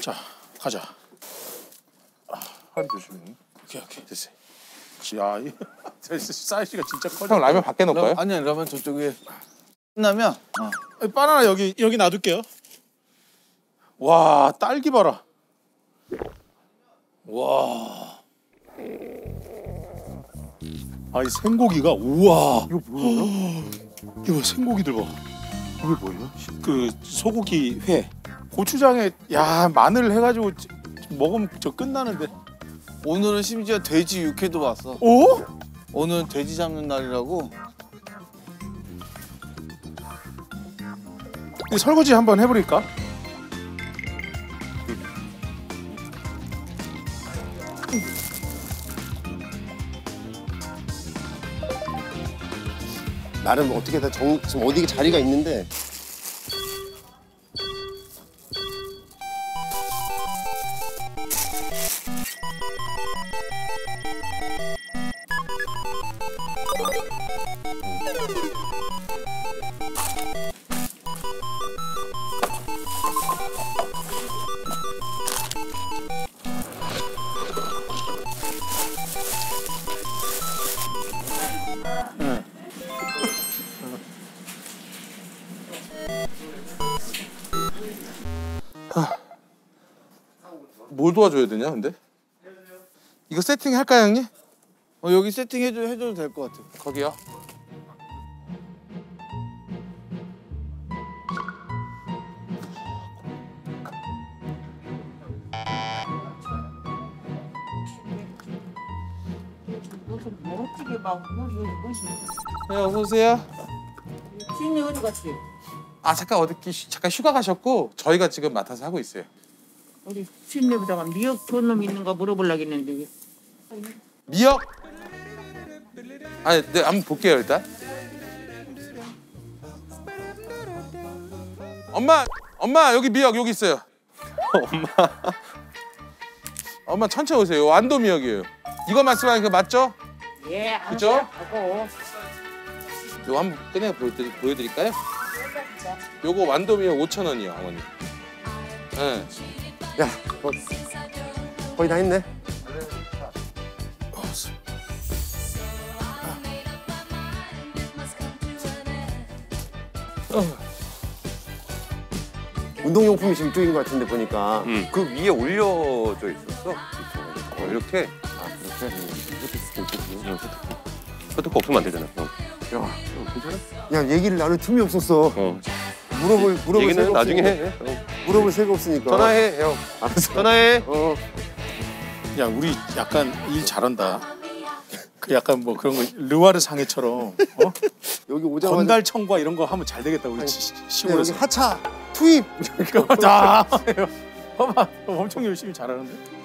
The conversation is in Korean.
자 가자. 팔 조심해. 오케이 오케이 됐어. 야, 이 사이즈가 진짜 커. 형 라면 밖에 놓을까요? 아니야 그러면 저쪽에 끝나면 어. 바나나 여기 여기 놔둘게요. 와 딸기 봐라. 와. 아이 생고기가 우와. 이거 뭐예요? 이거 생고기들 봐. 이게 뭐예요? 그 소고기 회. 고추장에 야 마늘 해가지고 지- 먹으면 저 끝나는데. 오늘은 심지어 돼지 육회도 왔어. 오? 오늘 돼지 잡는 날이라고. 이 설거지 한번 해버릴까? 나름 어떻게 다 정, 지금 어디 자리가 있는데 はあ 뭘 도와줘야 되냐 근데? 이거 세팅 할까요 형님? 어, 여기 세팅 해줘 해줘도 될 것 같아. 거기요. 어떻게 막 무슨 무슨 네 어서 오세요. 신이 어디 갔지? 아 잠깐 어디 휴- 잠깐 휴가 가셨고 저희가 지금 맡아서 하고 있어요. 우리 신내보다가 미역 돈놈 있는가 물어보려고 했는데 미역? 아니 네 한번 볼게요 일단. 엄마 엄마 여기 미역 여기 있어요. 엄마 엄마 천천히 오세요. 완도 미역이에요. 이거 말씀하는 거 맞죠? 예 그죠? 하고 이거 한번 꺼내 보여드리, 보여드릴까요? 요거 완도 미역 5천 원이요 어머니. 네. 야 뭐, 거의 다 했네 운동용품이 지금 이쪽인 것 같은데 보니까 그 위에 올려져 있었어. 어, 이렇게 아 그렇게 이것도 수도 있겠군요 소득 없으면 안 되잖아. 어. 야 괜찮아? 야 얘기를 나눌 틈이 없었어 어. 물어볼 물어볼 얘기는 나중에. 해. 어. 물어볼 새가 없으니까 전화해, 형. 알았어 전화해. 어 야 우리 약간 일 잘한다. 그 약간 뭐 그런 거 르와르 상해처럼 어? 여기 오자마자 건달 청과 이런 거 하면 잘 되겠다 우리 여기 시골에서. 하차 투입 자, 봐봐 엄청 열심히 잘하는데.